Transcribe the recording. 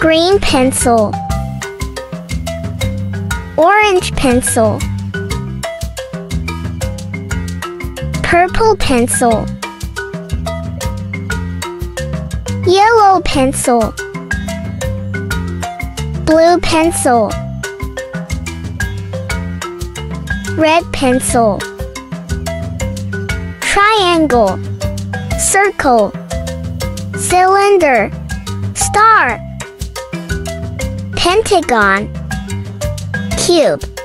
green pencil, orange pencil, purple pencil, yellow pencil, blue pencil, red pencil, triangle, circle, cylinder, star, pentagon, cube.